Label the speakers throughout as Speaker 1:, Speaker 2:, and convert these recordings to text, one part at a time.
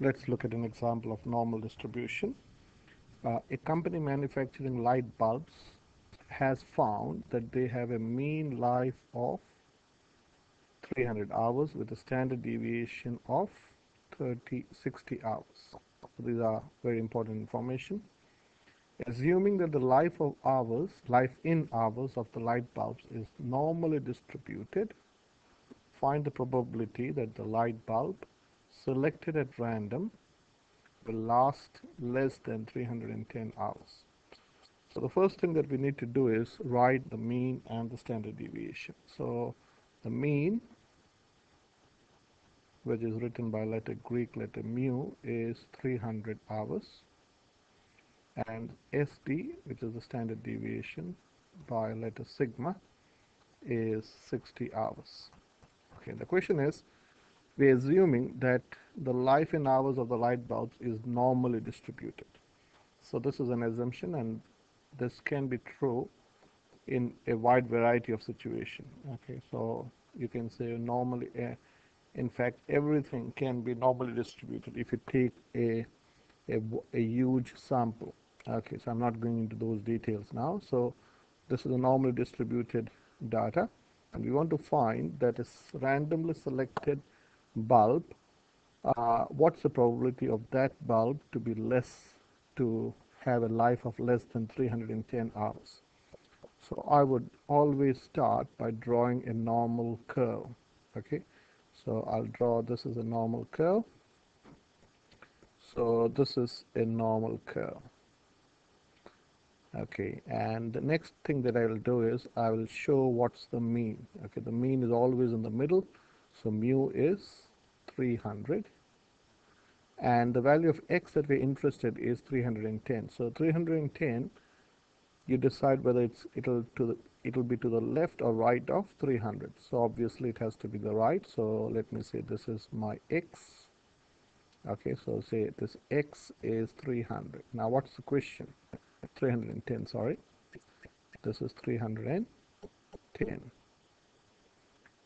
Speaker 1: let's look at an example of normal distribution. Uh, a company manufacturing light bulbs has found that they have a mean life of 300 hours with a standard deviation of 30 60 hours. These are very important information. Assuming that the life of hours, life in hours of the light bulbs is normally distributed, find the probability that the light bulb selected at random will last less than 310 hours. So the first thing that we need to do is write the mean and the standard deviation. So the mean which is written by letter Greek letter mu is 300 hours and SD which is the standard deviation by letter sigma is 60 hours okay the question is we're assuming that the life in hours of the light bulbs is normally distributed. So this is an assumption and this can be true in a wide variety of situation okay so you can say normally uh, in fact everything can be normally distributed if you take a, a, a huge sample. Okay so I'm not going into those details now. So this is a normally distributed data and we want to find that is randomly selected bulb uh, what's the probability of that bulb to be less to have a life of less than 310 hours? So I would always start by drawing a normal curve okay? So I'll draw this is a normal curve. So this is a normal curve okay? And the next thing that I will do is I will show what's the mean okay? The mean is always in the middle. So mu is 300 and the value of x that we're interested is 310 so 310 you decide whether it's it'll to the it'll be to the left or right of 300 so obviously it has to be the right. So let me say this is my x. Okay so say this x is 300 now what's the question? 310 sorry. This is 310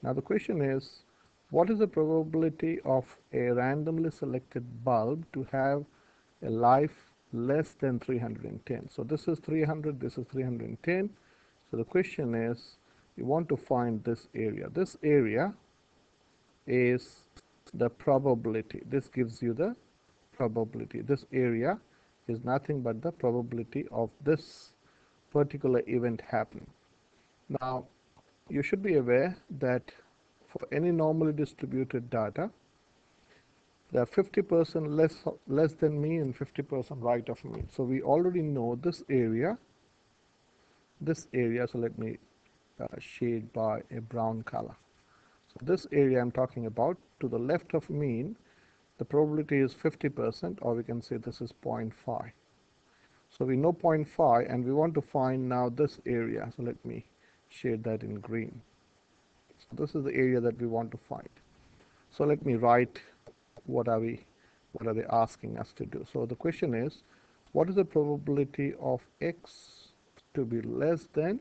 Speaker 1: now the question is what is the probability of a randomly selected bulb to have a life less than 310 so this is 300 this is 310 so the question is you want to find this area. This area is the probability. This gives you the probability. This area is nothing but the probability of this particular event happening. Now, you should be aware that for any normally distributed data, there are 50% less, less than me and 50% right of me. So we already know this area, this area, so let me uh, shade by a brown color. So this area I'm talking about to the left of mean the probability is 50% or we can say this is 0.5 so we know 0.5 and we want to find now this area so let me shade that in green this is the area that we want to find. So let me write what are we what are they asking us to do. So the question is what is the probability of x to be less than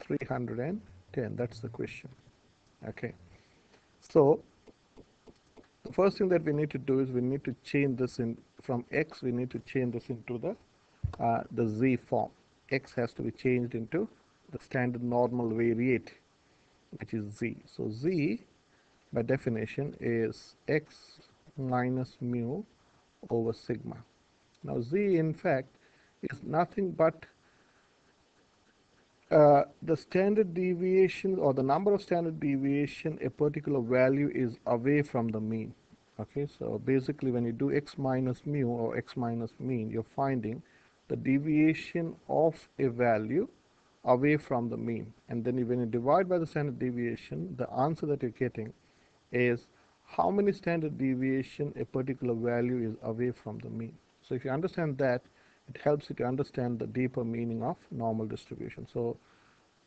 Speaker 1: 310 that's the question. Okay. So the first thing that we need to do is we need to change this in from x we need to change this into the uh, the z form. X has to be changed into the standard normal variate which is z. So z by definition is x minus mu over sigma. Now z in fact is nothing but uh, the standard deviation or the number of standard deviation a particular value is away from the mean. Okay so basically when you do x minus mu or x minus mean you're finding the deviation of a value away from the mean and then when you divide by the standard deviation the answer that you're getting is how many standard deviation a particular value is away from the mean so if you understand that it helps you to understand the deeper meaning of normal distribution. So,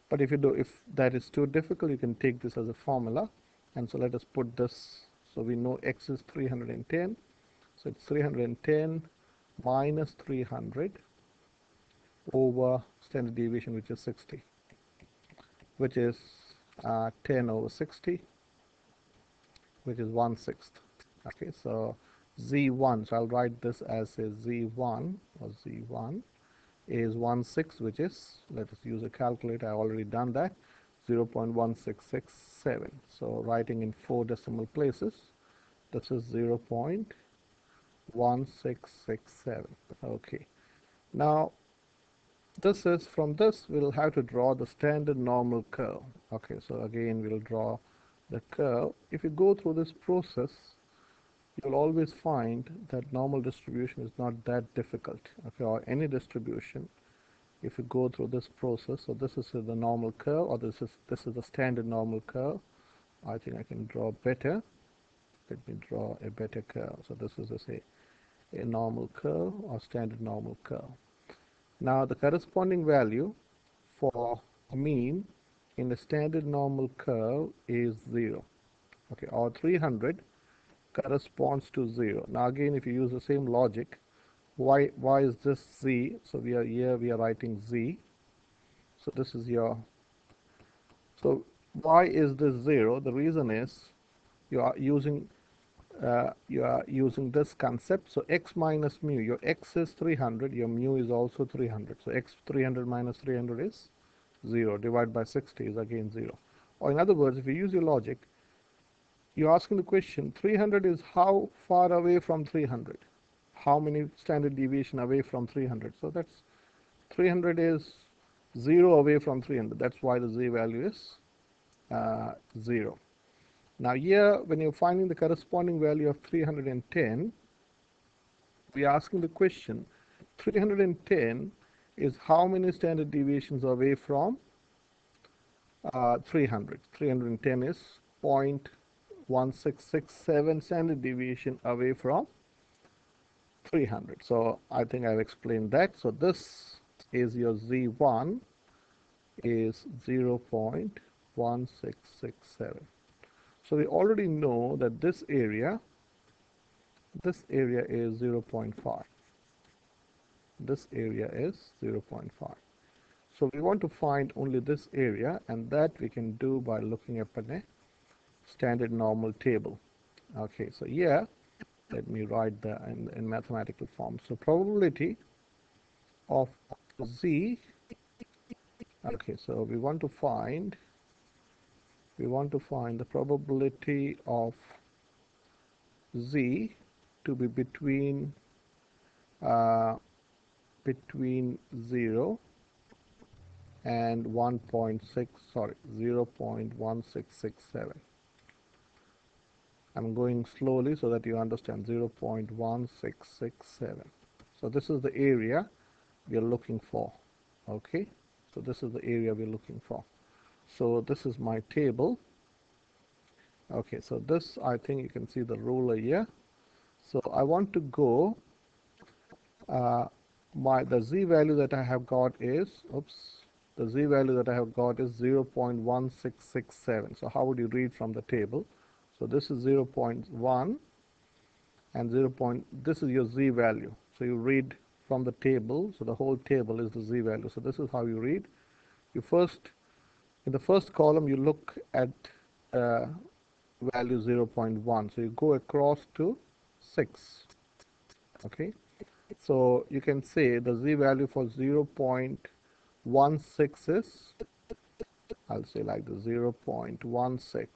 Speaker 1: but if you do, if that is too difficult, you can take this as a formula. And so let us put this, so we know x is 310. So it's 310 minus 300 over standard deviation, which is 60, which is uh, 10 over 60, which is 1 sixth. Okay, so z1 so I'll write this as a z1 or z1 is 16 which is let us use a calculator I already done that 0 0.1667 so writing in four decimal places this is 0 0.1667 okay now this is from this we'll have to draw the standard normal curve. Okay so again we'll draw the curve. If you go through this process you'll always find that normal distribution is not that difficult okay or any distribution if you go through this process. So this is the normal curve or this is this is the standard normal curve. I think I can draw better. Let me draw a better curve. So this is a say a normal curve or standard normal curve now the corresponding value for mean in the standard normal curve is 0 okay or 300 corresponds to 0 now again if you use the same logic why why is this z? So we are here we are writing z. So this is your so why is this 0 the reason is you are using uh, you are using this concept. So x minus mu your x is 300 your mu is also 300 so x 300 minus 300 is 0 divided by 60 is again 0 or in other words if you use your logic you're asking the question 300 is how far away from 300 how many standard deviation away from 300 so that's 300 is 0 away from 300 that's why the z value is uh, 0 now here when you're finding the corresponding value of 310 we are asking the question 310 is how many standard deviations away from uh, 300 310 is 0.1667 standard deviation away from 300 so I think I've explained that. So this is your z1 is 0.1667 so we already know that this area this area is 0.5 this area is 0.5 so we want to find only this area and that we can do by looking up at a standard normal table. Okay so here let me write the in, in mathematical form. So probability of z okay so we want to find we want to find the probability of z to be between uh, between 0 and 1.6 sorry 0 0.1667 I'm going slowly so that you understand 0.1667 so this is the area we are looking for okay? So this is the area we're looking for so this is my table okay so this I think you can see the ruler here so I want to go uh, my the z value that I have got is oops the z value that I have got is 0.1667 so how would you read from the table so this is 0 0.1 and 0. Point, this is your z value. So you read from the table. So the whole table is the z value. So this is how you read. You first, in the first column, you look at uh, value 0.1. So you go across to 6. Okay. So you can say the z value for 0 0.16 is, I'll say like the 0.16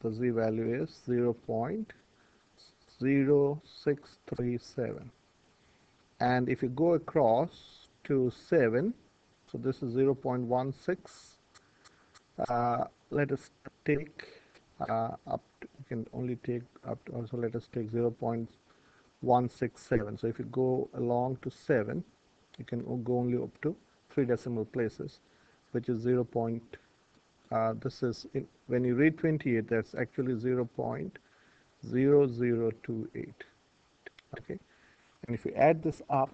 Speaker 1: the z value is 0.0637 and if you go across to 7 so this is 0.16 uh, let us take uh, up to, you can only take up to also let us take 0 0.167 so if you go along to 7 you can go only up to three decimal places which is 0 uh, this is in, when you read 28 that's actually 0 0.0028 okay? And if you add this up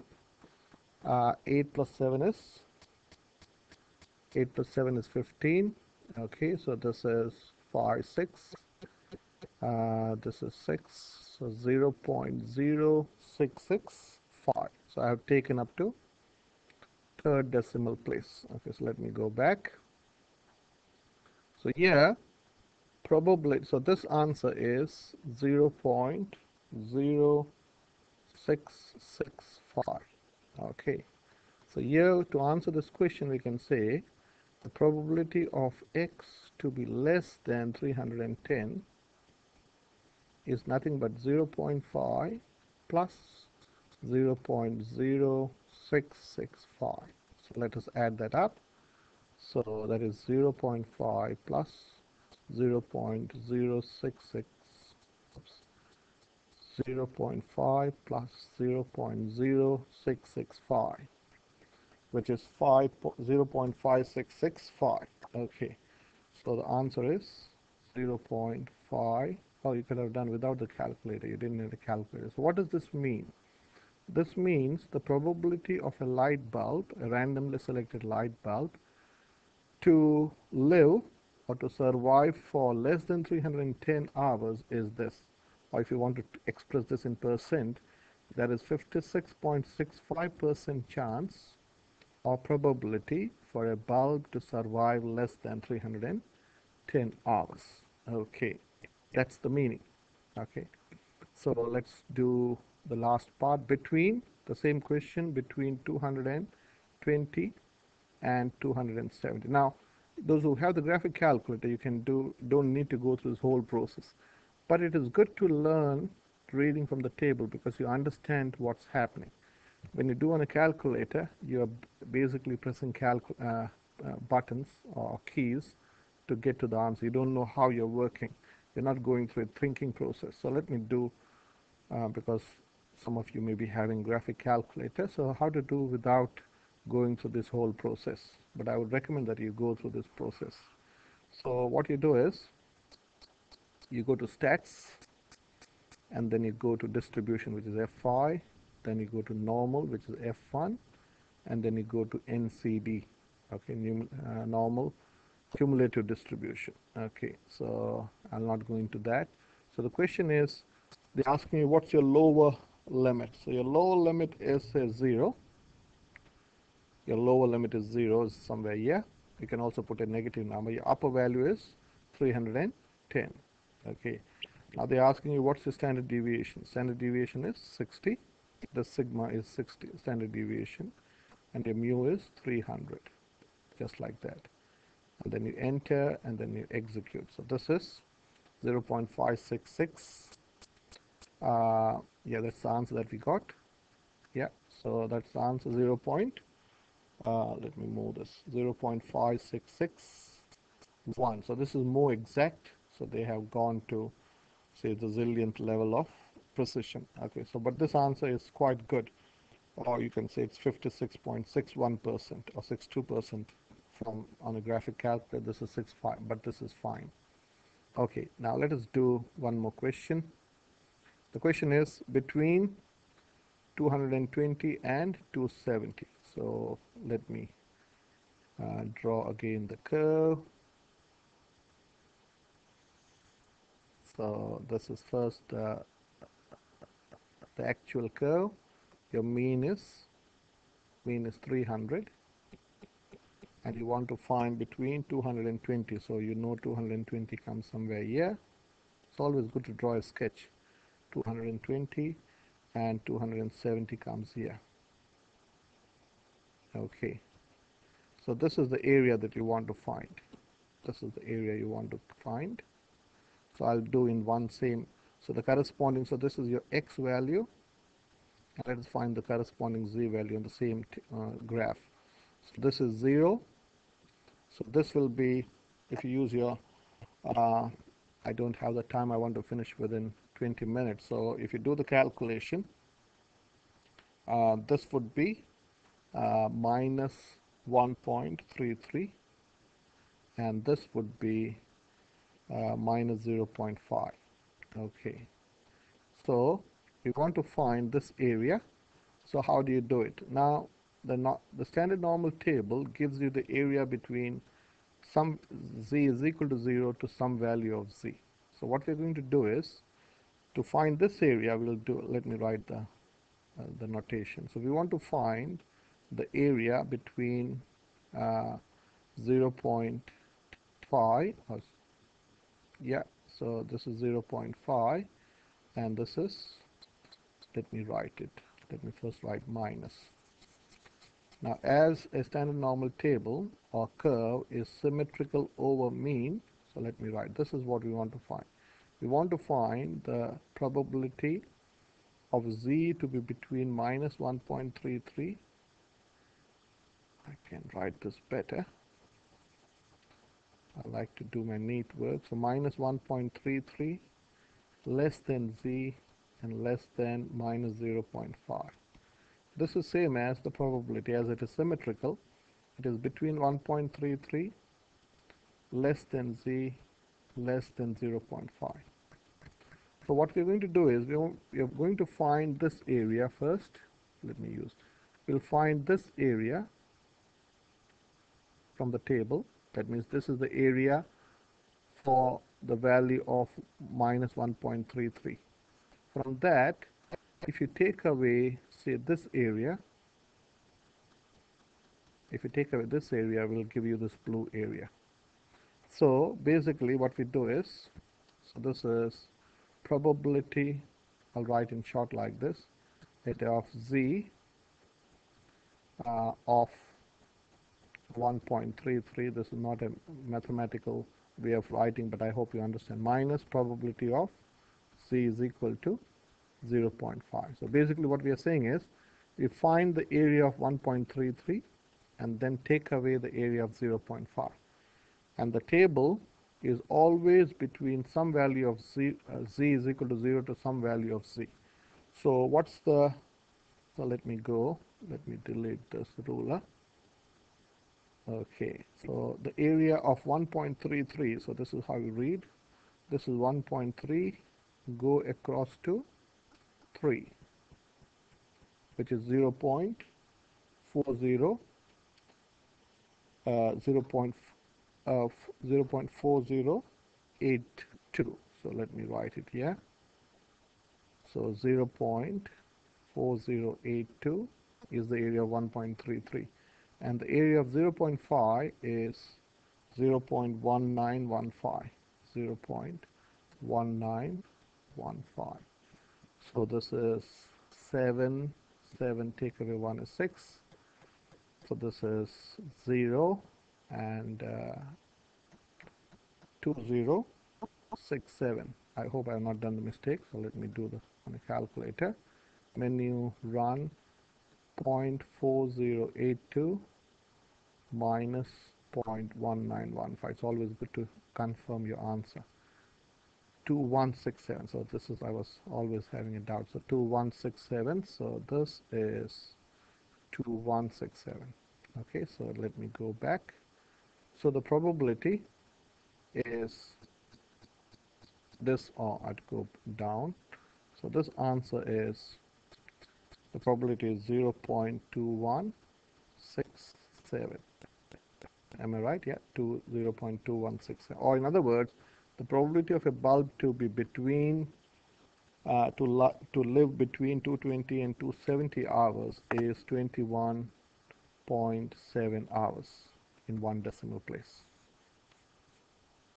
Speaker 1: uh, 8 plus 7 is 8 plus 7 is 15 okay so this is 5 6 uh, this is 6 so 0 0.0665 so I have taken up to third decimal place. Okay so let me go back. So here probably so this answer is 0 0.0665 0.0665 okay so here to answer this question we can say the probability of x to be less than 310 is nothing but 0.5 plus 0.0665 so let us add that up. So that is 0.5 plus 0.066 0.5 plus 0.0665 which is 5 0.5665 okay. So the answer is 0.5 oh you could have done without the calculator. You didn't need a calculator. So what does this mean? This means the probability of a light bulb a randomly selected light bulb to live or to survive for less than 310 hours is this. Or if you want to express this in percent there is 56.65 percent chance or probability for a bulb to survive less than 310 hours. Okay that's the meaning. Okay so let's do the last part. Between the same question between 220 and 270 now those who have the graphic calculator you can do don't need to go through this whole process. But it is good to learn reading from the table because you understand what's happening when you do on a calculator you are basically pressing uh, uh, buttons or keys to get to the answer. You don't know how you're working. You're not going through a thinking process. So let me do uh, because some of you may be having graphic calculator. So how to do without going through this whole process? But I would recommend that you go through this process. So what you do is you go to stats and then you go to distribution which is F5 then you go to normal which is F1 and then you go to NCD okay uh, normal cumulative distribution okay so I'm not going to that. So the question is they're asking you what's your lower limit? So your lower limit is say 0 your lower limit is 0 is somewhere here. You can also put a negative number. Your upper value is 310 okay. Now they're asking you what's the standard deviation? Standard deviation is 60 the sigma is 60 standard deviation and your mu is 300 just like that. And then you enter and then you execute. So this is 0.566 uh, yeah that's the answer that we got. Yeah so that's the answer 0. Point uh, let me move this 0.5661 so this is more exact. So they have gone to say the zillionth level of precision. Okay so but this answer is quite good. Or you can say it's 56.61 percent or 62 percent from on a graphic calculator. This is 65 but this is fine. Okay now let us do one more question. The question is between 220 and 270 so let me uh, draw again the curve. So this is first uh, the actual curve your mean is mean is 300 and you want to find between 220 so you know 220 comes somewhere here. It's always good to draw a sketch. 220 and 270 comes here. Okay. So this is the area that you want to find. This is the area you want to find. So I'll do in one same so the corresponding so this is your x value. And let us find the corresponding z value on the same uh, graph. So this is 0 so this will be if you use your uh, I don't have the time I want to finish within 20 minutes. So if you do the calculation uh, this would be uh, minus 1.33 and this would be uh, minus 0.5 okay. So you want to find this area. So how do you do it? Now the no the standard normal table gives you the area between some z is equal to 0 to some value of z. So what we're going to do is to find this area we'll do let me write the uh, the notation. So we want to find the area between uh, 0.5 yeah so this is 0.5 and this is let me write it. Let me first write minus. Now as a standard normal table or curve is symmetrical over mean. So let me write this is what we want to find. We want to find the probability of z to be between minus 1.33 I can write this better I like to do my neat work. So minus 1.33 less than z and less than minus 0.5 this is same as the probability as it is symmetrical. It is between 1.33 less than z less than 0.5 so what we're going to do is we are going to find this area first. Let me use we'll find this area from the table that means this is the area for the value of minus 1.33 from that if you take away say this area if you take away this area we'll give you this blue area. So basically what we do is so this is probability I'll write in short like this it of z uh, of 1.33 this is not a mathematical way of writing but I hope you understand. Minus probability of c is equal to 0.5 so basically what we are saying is we find the area of 1.33 and then take away the area of 0.5 and the table is always between some value of z, uh, z is equal to 0 to some value of z so what's the so let me go let me delete this ruler okay so the area of 1.33 so this is how you read. This is 1.3 go across to 3 which is 0 0.40 uh, 0 uh, 0.4082 so let me write it here. So 0 0.4082 is the area of 1.33 and the area of 0.5 is 0 0.1915 0 0.1915 so this is 7 7 take away 1 is 6 so this is 0 and uh, 2067 I hope I have not done the mistake so let me do the on a calculator. Menu run 0.4082 minus 0.1915 it's always good to confirm your answer. 2167 so this is I was always having a doubt. So 2167 so this is 2167 okay so let me go back. So the probability is this or I'd go down. So this answer is the probability is 0.2167 am I right? Yeah to 0.2167 or in other words the probability of a bulb to be between uh, to, to live between 220 and 270 hours is 21.7 hours in one decimal place